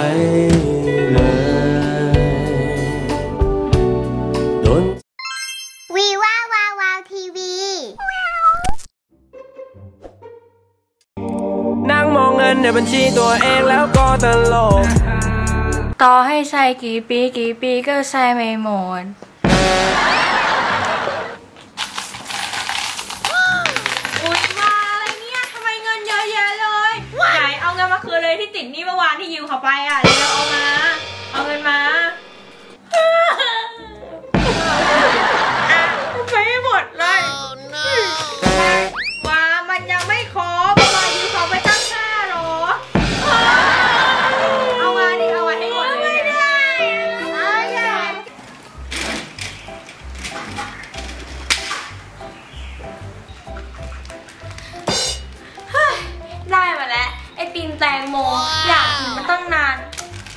เลยโดนวีว่าวาวาวทีวี นั่งมองเงินในบัญชีตัวเองแล้วก็ตลก ต่อให้ใช้กี่ปีกี่ปีก็ใช้ไม่หมด อุ๊ยมาอะไรเนี่ย ทำไมเงินเยอะแยะเลย ไหนเอาเงินมาคืนเลยที่ ติดหนี้เมื่อวานที่ยืมเขาไปอะเดี๋ยวเอามา งโม อยากกินมาตั้งนาน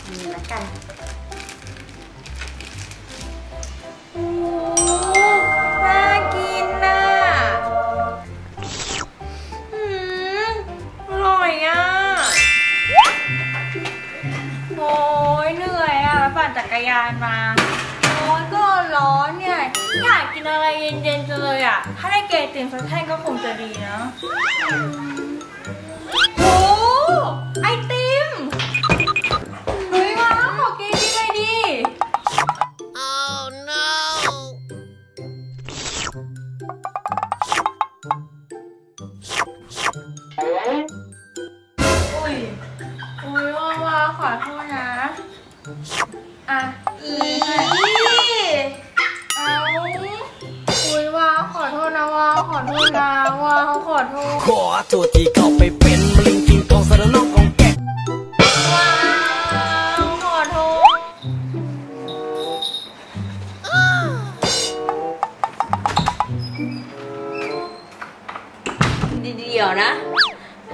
นี่ละกันโอ้น่ากินน่ะอืมอร่อยอะ โอ้ยเหนื่อยอะปั่นจักรยานมาร้อนก็ร้อนเนี่ย อยากกินอะไรเย็นๆจังเลยอะ ถ้าได้เกยติมสักแท่งก็คงจะดีนะ โทษนะว่าเขาขอโทษ ขอโทษที่เข้าไปเป็นมะลิงกิงกองสารนองของแกว้าวขอโทษเดี๋ยวนะ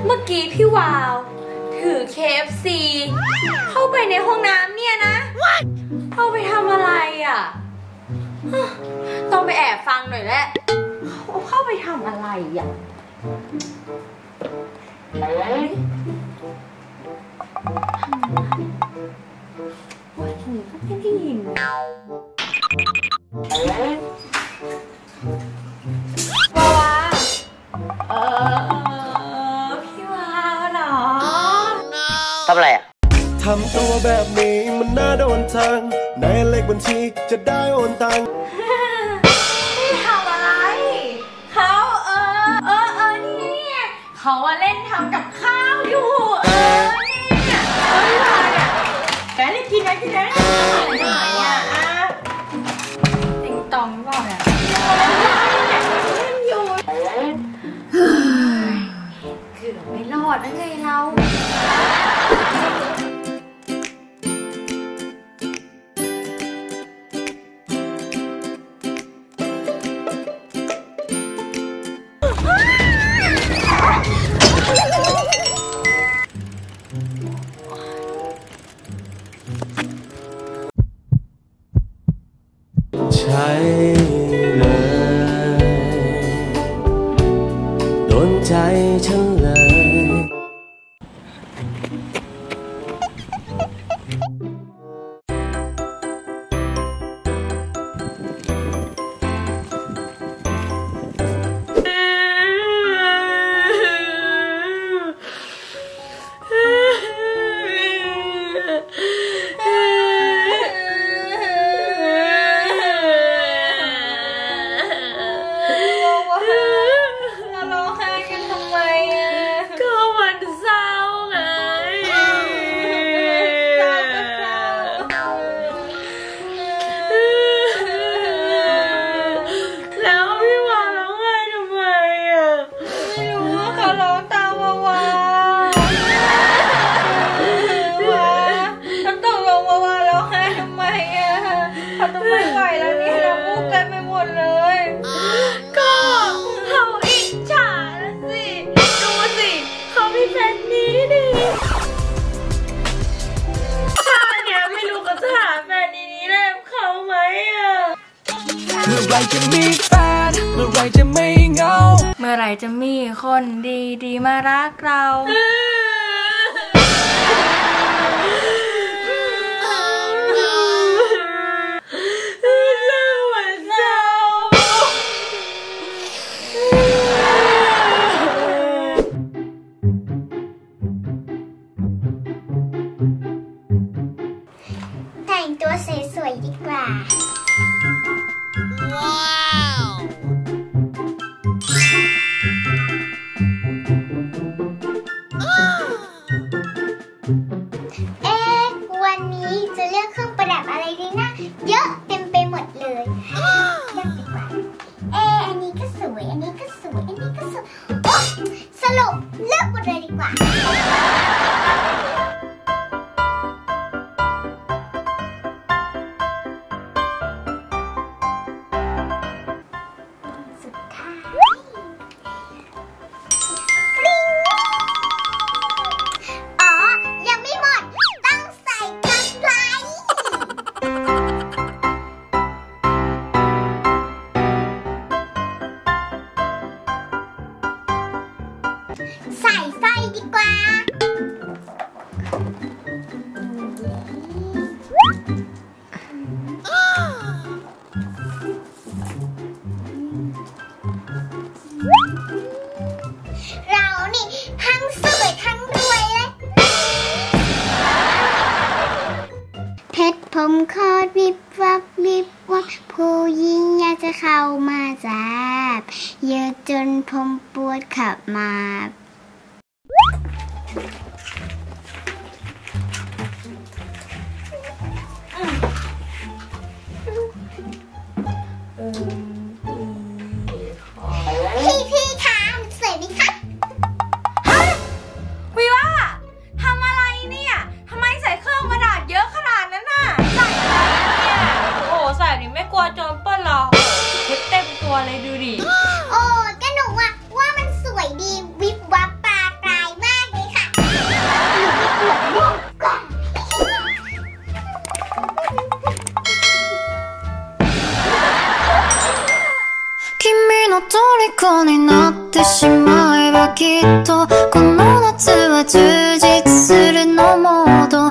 เมื่อกี้พี่วาว ถือ KFC เข้าไปในห้องน้ำเนี่ยนะเข้าไปทำอะไรอะ ต้องไปแอบฟังหน่อยแหละ ทำอะไรอะว่าหนูก็ไม่ได้ยินวาวาเออพี่วาวเหรอทำอะไรอะทำตัวแบบนี้มันน่าโดนทางในเลขบัญชีจะได้โอนตังไเขาว่าเล่นทำกับข้าวอยู่ เออเนี่ยเออพี่วาวเนี่ยแกเลยกินนะกินนะไหนอะอะติงตองเปล่าเนี่ยเล่นอยู่เฮ้ยเกือบไม่รอดนะไงเรา ใจะมีคนดีดีๆมารักเรา สรุปเลิกหมดเลยดีกว่า ดีกว่าเรานี่ทั้งสวยทั้งรวยเลยเพชรผมโคตรวิบวับวิบวับผู้หญิงอยากจะเข้ามาจับเยอะจนผมปวดขับมา พี่พี่คะมันสวยไหมคะวิว่าทำอะไรเนี่ยทำไมใส่เครื่องประดับเยอะขนาดนั้นน่ะใส่อะไรเนี่ยโอ้ใส่นี่ไม่กลัวโจรปล้นหรอกเพชรเต็มตัวเลยดูดิ の虜になってしまえばきっとこの夏は充実するのもど